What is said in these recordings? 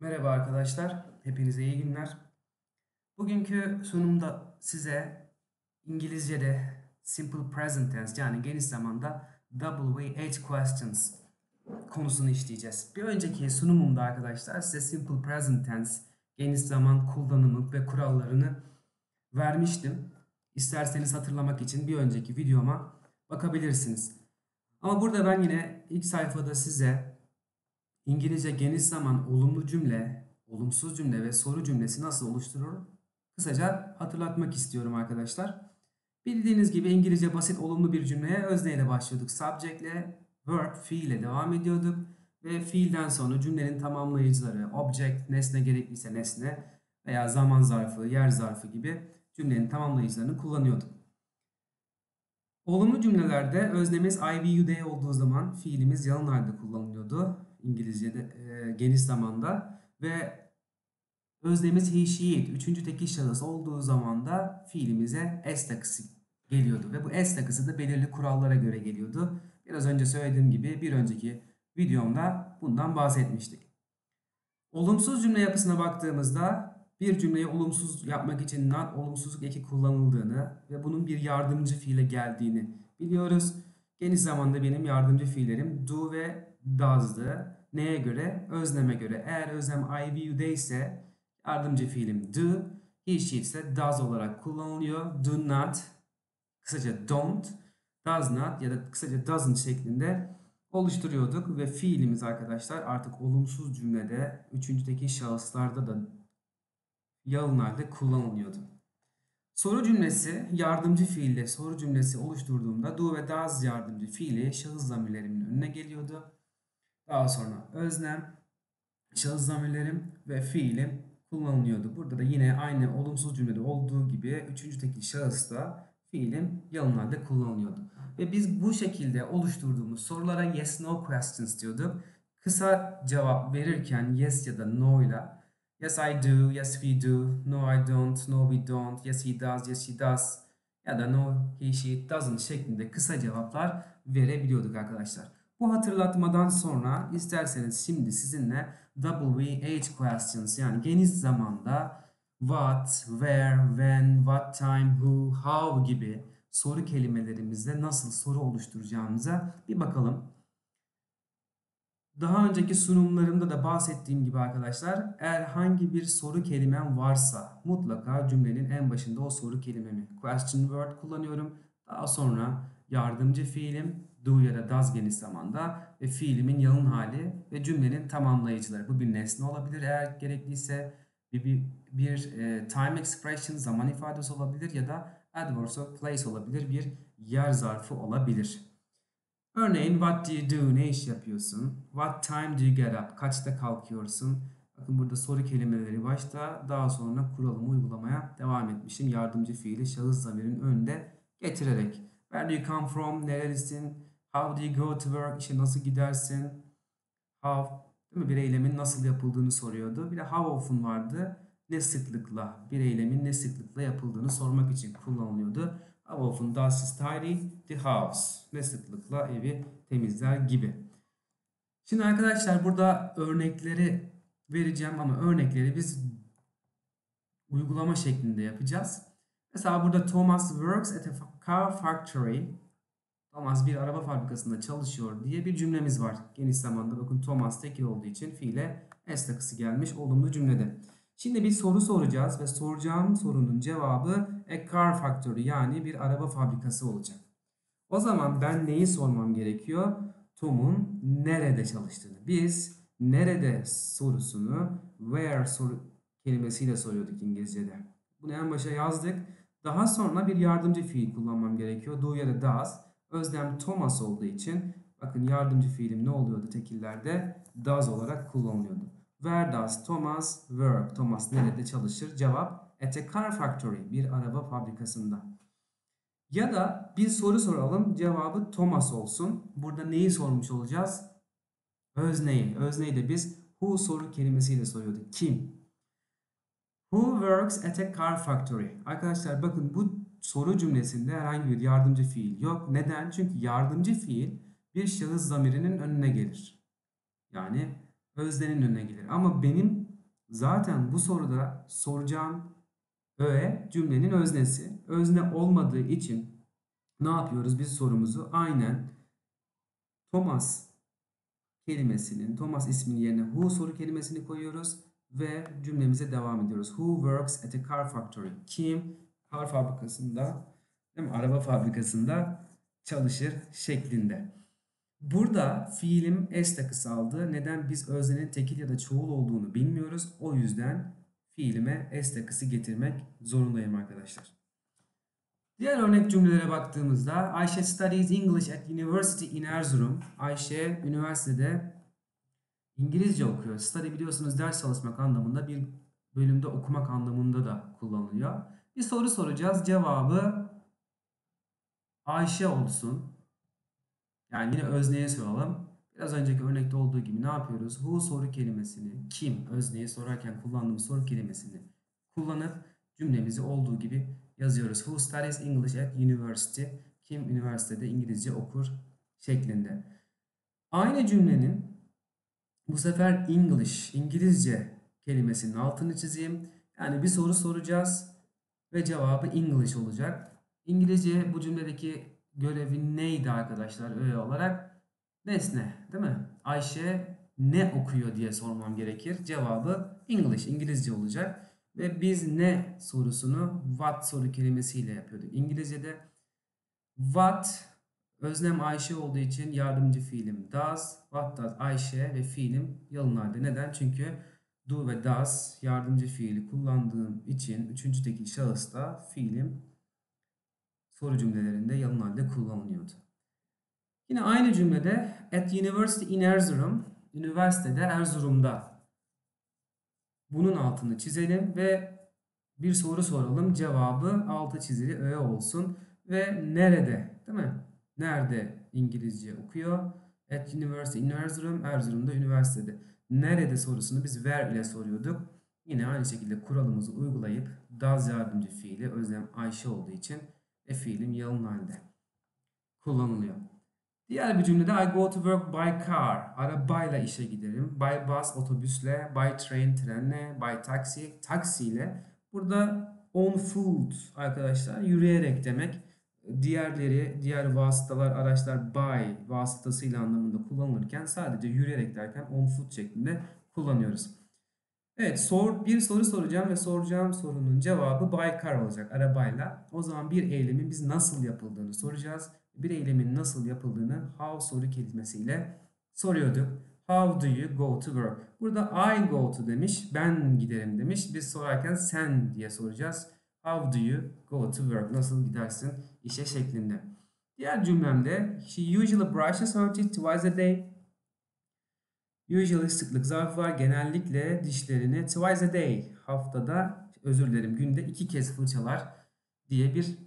Merhaba arkadaşlar, hepinize iyi günler. Bugünkü sunumda size İngilizce'de simple present tense yani geniş zamanda WH questions konusunu işleyeceğiz. Bir önceki sunumumda arkadaşlar size simple present tense geniş zaman kullanımı ve kurallarını vermiştim. İsterseniz hatırlamak için bir önceki videoma bakabilirsiniz. Ama burada ben yine ilk sayfada size İngilizce geniş zaman olumlu cümle, olumsuz cümle ve soru cümlesi nasıl oluşturur? Kısaca hatırlatmak istiyorum arkadaşlar. Bildiğiniz gibi İngilizce basit olumlu bir cümleye özneyle başlıyorduk. Subject'le, verb, fiille devam ediyorduk. Ve fiilden sonra cümlenin tamamlayıcıları, object, nesne gerekliyse nesne veya zaman zarfı, yer zarfı gibi cümlenin tamamlayıcılarını kullanıyorduk. Olumlu cümlelerde öznemiz I, we, you, they olduğu zaman fiilimiz yalın halde kullanılıyordu. İngilizce'de e, geniş zamanda ve öznemiz he, she, it üçüncü tekil şahıs olduğu zaman da fiilimize s takısı geliyordu ve bu s takısı da belirli kurallara göre geliyordu. Biraz önce söylediğim gibi bir önceki videomda bundan bahsetmiştik. Olumsuz cümle yapısına baktığımızda bir cümleyi olumsuz yapmak için not olumsuzluk eki kullanıldığını ve bunun bir yardımcı fiile geldiğini biliyoruz. Geniş zamanda benim yardımcı fiillerim do ve does'dı. Neye göre? Özneme göre. Eğer özlem I, you, they ise yardımcı fiilim do, he, she ise does olarak kullanılıyor. Do not, kısaca don't, does not ya da kısaca doesn't şeklinde oluşturuyorduk ve fiilimiz arkadaşlar artık olumsuz cümlede üçüncüdeki şahıslarda da yalın halde kullanılıyordu. Soru cümlesi yardımcı fiille soru cümlesi oluşturduğumda do ve does yardımcı fiili şahıs zamirlerimin önüne geliyordu. Daha sonra öznem, şahıs zamirlerim ve fiilim kullanılıyordu. Burada da yine aynı olumsuz cümlede olduğu gibi üçüncü tekil şahısta fiilim yalın halde kullanılıyordu. Ve biz bu şekilde oluşturduğumuz sorulara yes no questions diyorduk. Kısa cevap verirken yes ya da no ile yes I do, yes we do, no I don't, no we don't, yes he does, yes she does ya da no he she doesn't şeklinde kısa cevaplar verebiliyorduk arkadaşlar. Bu hatırlatmadan sonra isterseniz şimdi sizinle WH questions yani geniş zamanda what, where, when, what time, who, how gibi soru kelimelerimizle nasıl soru oluşturacağımıza bir bakalım. Daha önceki sunumlarımda da bahsettiğim gibi arkadaşlar eğer hangi bir soru kelimem varsa mutlaka cümlenin en başında o soru kelimemi question word kullanıyorum. Daha sonra yardımcı fiilim do ya da does geniş zamanda ve fiilimin yalın hali ve cümlenin tamamlayıcıları. Bu bir nesne olabilir eğer gerekliyse bir, bir, bir e, time expression zaman ifadesi olabilir ya da adverse of place olabilir bir yer zarfı olabilir. Örneğin what do you do? Ne iş yapıyorsun? What time do you get up? Kaçta kalkıyorsun? Bakın burada soru kelimeleri başta daha sonra kuralımı uygulamaya devam etmişim. Yardımcı fiili şahıs zamirin önünde getirerek. Where do you come from? Nerelisin? How do you go to work? İşe nasıl gidersin? How değil mi? Bir eylemin nasıl yapıldığını soruyordu. Bir de how often vardı. Ne sıklıkla bir eylemin ne sıklıkla yapıldığını sormak için kullanılıyordu. How often does he tidy the house? Ne sıklıkla evi temizler gibi. Şimdi arkadaşlar burada örnekleri vereceğim ama örnekleri biz uygulama şeklinde yapacağız. Mesela burada Thomas works at a car factory. Thomas bir araba fabrikasında çalışıyor diye bir cümlemiz var. Geniş zamanda bakın Thomas tekil olduğu için fiile s takısı gelmiş olumlu cümlede. Şimdi bir soru soracağız ve soracağım sorunun cevabı a car factory yani bir araba fabrikası olacak. O zaman ben neyi sormam gerekiyor? Tom'un nerede çalıştığını. Biz nerede sorusunu where soru kelimesiyle soruyorduk İngilizce'de. Bunu en başa yazdık. Daha sonra bir yardımcı fiil kullanmam gerekiyor. Do ya da does. Özlem Thomas olduğu için bakın yardımcı fiilim ne oluyordu tekillerde? Does olarak kullanılıyordu. Where does Thomas work? Thomas nerede çalışır? Cevap at a car factory. Bir araba fabrikasında. Ya da bir soru soralım. Cevabı Thomas olsun. Burada neyi sormuş olacağız? Özneyi. Özneyi de biz who soru kelimesiyle soruyorduk. Kim? Who works at a car factory? Arkadaşlar bakın bu soru cümlesinde herhangi bir yardımcı fiil yok. Neden? Çünkü yardımcı fiil bir şahıs zamirinin önüne gelir. Yani öznenin önüne gelir. Ama benim zaten bu soruda soracağım öğe cümlenin öznesi. Özne olmadığı için ne yapıyoruz biz sorumuzu? Aynen Thomas kelimesinin, Thomas isminin yerine who soru kelimesini koyuyoruz ve cümlemize devam ediyoruz. Who works at a car factory? Kim kar fabrikasında, değil mi? Araba fabrikasında çalışır şeklinde. Burada fiilim s takısı aldı. Neden? Biz öznenin tekil ya da çoğul olduğunu bilmiyoruz. O yüzden fiilime s takısı getirmek zorundayım arkadaşlar. Diğer örnek cümlelere baktığımızda Ayşe studies English at University in Erzurum. Ayşe üniversitede İngilizce okuyor. Study biliyorsunuz ders çalışmak anlamında bir bölümde okumak anlamında da kullanılıyor. Bir soru soracağız. Cevabı Ayşe olsun. Yani yine özneye soralım. Biraz önceki örnekte olduğu gibi ne yapıyoruz? Who soru kelimesini, kim özneyi sorarken kullandığımız soru kelimesini kullanıp cümlemizi olduğu gibi yazıyoruz. Who studies English at university? Kim üniversitede İngilizce okur şeklinde. Aynı cümlenin bu sefer English, İngilizce kelimesinin altını çizeyim. Yani bir soru soracağız ve cevabı English olacak. İngilizce bu cümledeki görevi neydi arkadaşlar öyle olarak? Nesne değil mi? Ayşe ne okuyor diye sormam gerekir. Cevabı English, İngilizce olacak. Ve biz ne sorusunu what soru kelimesiyle yapıyorduk. İngilizce'de what öznem Ayşe olduğu için yardımcı fiilim does. What does Ayşe ve fiilim yalın halde. Neden? Çünkü do ve does yardımcı fiili kullandığım için üçüncü tekil şahısta fiilim soru cümlelerinde yalın halde kullanılıyordu. Yine aynı cümlede at university in Erzurum, üniversitede Erzurum'da. Bunun altını çizelim ve bir soru soralım. Cevabı altı çizili öğe olsun ve nerede, değil mi? Nerede İngilizce okuyor? At university in Erzurum, Erzurum'da üniversitede. Nerede sorusunu biz where ile soruyorduk. Yine aynı şekilde kuralımızı uygulayıp does yardımcı fiili özlem Ayşe olduğu için e fiilim yalın halde kullanılıyor. Diğer bir cümlede I go to work by car. Arabayla işe giderim. By bus otobüsle, by train trenle, by taxi taksiyle. Burada on foot arkadaşlar yürüyerek demek. Diğerleri, diğer vasıtalar, araçlar by vasıtasıyla anlamında kullanılırken sadece yürüyerek derken on foot şeklinde kullanıyoruz. Evet sor, bir soru soracağım ve soracağım sorunun cevabı by car olacak arabayla. O zaman bir eylemin biz nasıl yapıldığını soracağız. Bir eylemin nasıl yapıldığını how soru kelimesiyle soruyorduk. How do you go to work? Burada I go to demiş, ben giderim demiş. Biz sorarken sen diye soracağız. How do you go to work? Nasıl gidersin işe şeklinde. Diğer cümlemde she usually brushes her teeth twice a day. Usually sıklık zarfı var. Genellikle dişlerini twice a day haftada özür dilerim günde iki kez fırçalar diye bir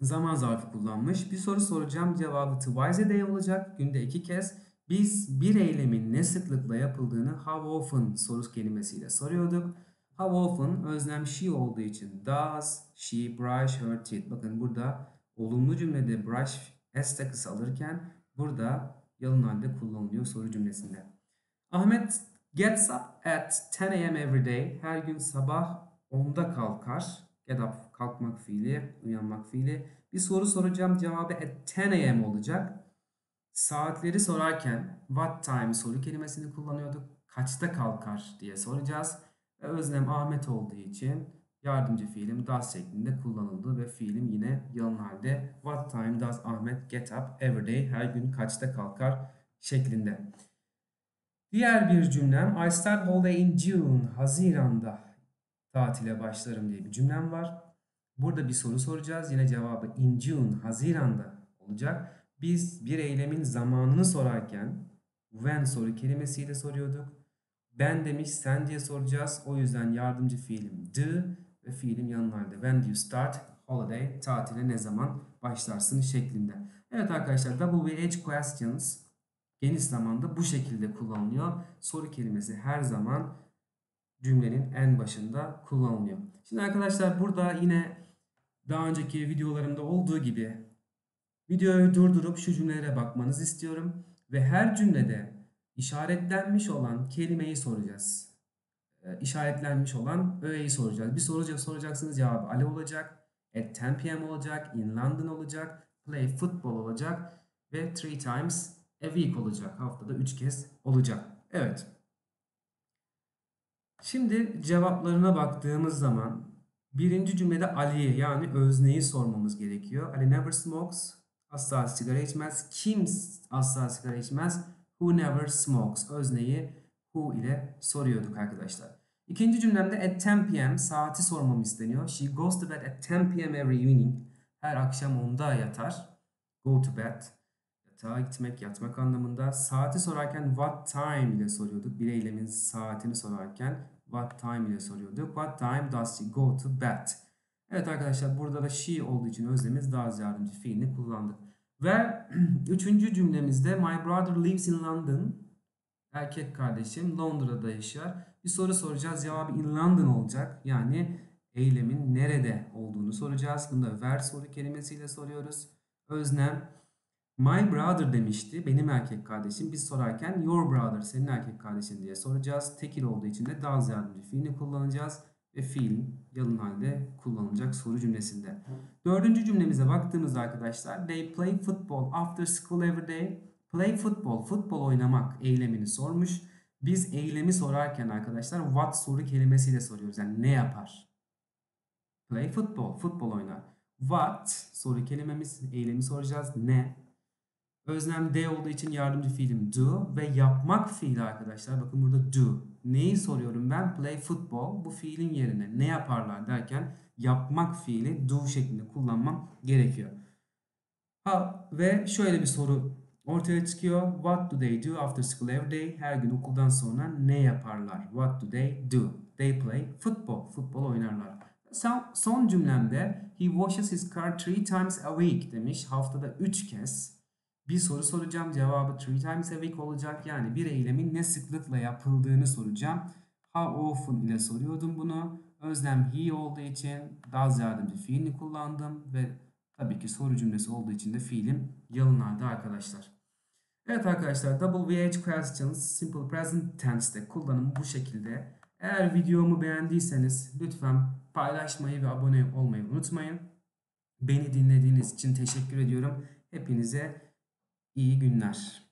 zaman zarfı kullanmış. Bir soru soracağım. Cevabı twice a day olacak. Günde iki kez. Biz bir eylemin ne sıklıkla yapıldığını how often soru kelimesiyle soruyorduk. How often özlem she olduğu için does she brush her teeth. Bakın burada olumlu cümlede brush s takısı alırken burada yalın halde kullanılıyor soru cümlesinde. Ahmet gets up at 10 a.m. every day. Her gün sabah 10'da kalkar. Get up kalkmak fiili, uyanmak fiili. Bir soru soracağım. Cevabı at 10 a.m. olacak. Saatleri sorarken what time soru kelimesini kullanıyorduk. Kaçta kalkar diye soracağız. Ve özlem Ahmet olduğu için yardımcı fiilim does şeklinde kullanıldı ve fiilim yine yalın halde what time does Ahmet get up every day her gün kaçta kalkar şeklinde. Diğer bir cümlem I start holiday in June. Haziran'da tatile başlarım diye bir cümlem var. Burada bir soru soracağız. Yine cevabı in June, Haziran'da olacak. Biz bir eylemin zamanını sorarken when soru kelimesiyle soruyorduk. Ben demiş sen diye soracağız. O yüzden yardımcı fiilim do ve fiilim yanlarında. When do you start holiday? Tatile ne zaman başlarsın şeklinde. Evet arkadaşlar WH questions geniş zamanda bu şekilde kullanılıyor. Soru kelimesi her zaman cümlenin en başında kullanılıyor. Şimdi arkadaşlar burada yine daha önceki videolarımda olduğu gibi videoyu durdurup şu cümlelere bakmanızı istiyorum. Ve her cümlede işaretlenmiş olan kelimeyi soracağız. Ee, işaretlenmiş olan öğeyi soracağız. Bir soru soracaksınız cevabı ale olacak. At 10 p.m. olacak. In London olacak. Play football olacak. Ve three times a week olacak. Haftada 3 kez olacak. Evet. Şimdi cevaplarına baktığımız zaman birinci cümlede Ali'ye yani özneyi sormamız gerekiyor. Ali never smokes. Asla sigara içmez. Kim asla sigara içmez? Who never smokes. Özneyi who ile soruyorduk arkadaşlar. İkinci cümlemde at 10 p.m. saati sormam isteniyor. She goes to bed at 10 p.m. every evening. Her akşam 10'da yatar. Go to bed. Yatağa gitmek, yatmak anlamında. Saati sorarken what time ile soruyorduk. Bir eylemin saatini sorarken what time ile soruyorduk. What time does she go to bed? Evet arkadaşlar burada da she olduğu için özlemiz daha yardımcı fiilini kullandık. Ve üçüncü cümlemizde my brother lives in London. Erkek kardeşim Londra'da yaşar. Bir soru soracağız. Cevabı in London olacak. Yani eylemin nerede olduğunu soracağız. Bunu da where soru kelimesiyle soruyoruz. Öznem my brother demişti. Benim erkek kardeşim. Biz sorarken your brother senin erkek kardeşin diye soracağız. Tekil olduğu için de does yardımcı fiilini kullanacağız. Ve fiil yalın halde kullanılacak soru cümlesinde. Dördüncü cümlemize baktığımızda arkadaşlar they play football after school every day. Play football, futbol oynamak eylemini sormuş. Biz eylemi sorarken arkadaşlar what soru kelimesiyle soruyoruz. Yani ne yapar? Play football, futbol oynar. What soru kelimemiz, eylemi soracağız. Ne? Özlem D olduğu için yardımcı fiilim do ve yapmak fiili arkadaşlar. Bakın burada do. Neyi soruyorum ben? Play football. Bu fiilin yerine ne yaparlar derken yapmak fiili do şeklinde kullanmam gerekiyor. Ha ve şöyle bir soru ortaya çıkıyor. What do they do after school every day? Her gün okuldan sonra ne yaparlar? What do they do? They play football. Futbol oynarlar. Son, son cümlemde he washes his car three times a week demiş. Haftada üç kez. Bir soru soracağım. Cevabı three times a week olacak. Yani bir eylemin ne sıklıkla yapıldığını soracağım. How often ile soruyordum bunu. Özlem he olduğu için does yardımcı fiilini kullandım ve tabii ki soru cümlesi olduğu için de fiilim yalınlardı arkadaşlar. Evet arkadaşlar WH questions simple present tense'te kullanımı bu şekilde. Eğer videomu beğendiyseniz lütfen paylaşmayı ve abone olmayı unutmayın. Beni dinlediğiniz için teşekkür ediyorum. Hepinize iyi günler.